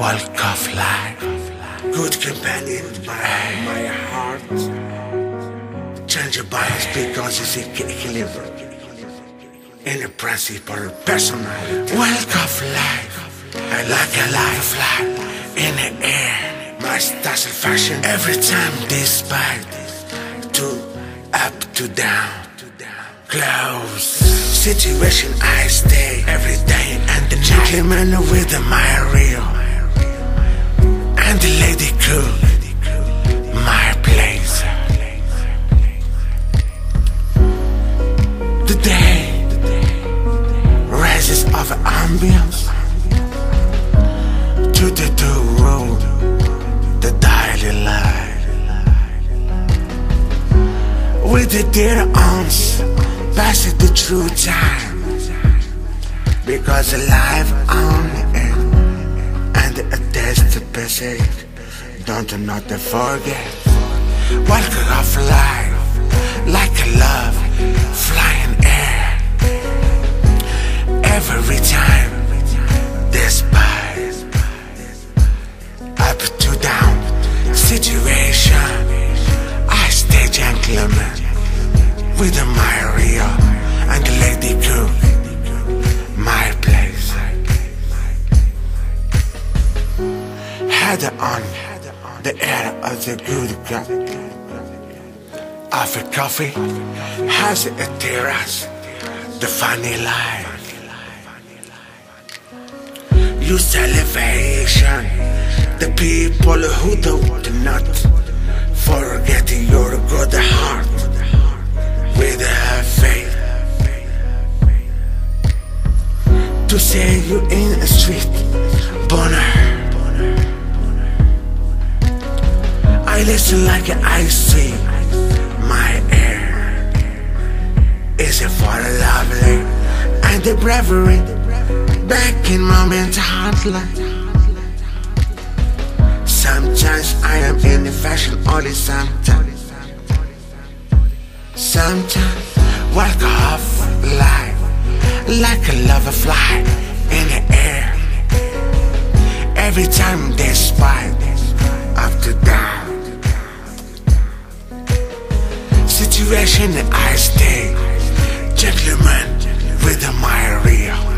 walk of life. Good companion by my heart. Change your bias because it's a equilibrium. In a principle, personality. Walk of life. I like a life life in the air. My style fashion every time despite to up to down. Close situation I stay every day and the gentleman with my real cool my place. The day rises of ambience to the two road, the daily life. With the dear arms passing the true time. Because life on it and a test to basic don't not to forget? Walking of life like a love flying air. Every time despite up to down situation. I stay gentleman with the Maria and the Lady Cook, my place. Head on the air of the good cup. Of a coffee has a terrace, the funny life. You salivation, the people who do not forget your good heart with a faith to say you in a street boner Listen like I see my air is it for the lovely and the bravery? Back in moment hotline Sometimes I am in the fashion only sometimes Sometimes walk off life like a lover fly in the air. Every time they spy situation I stay Gentleman with my myria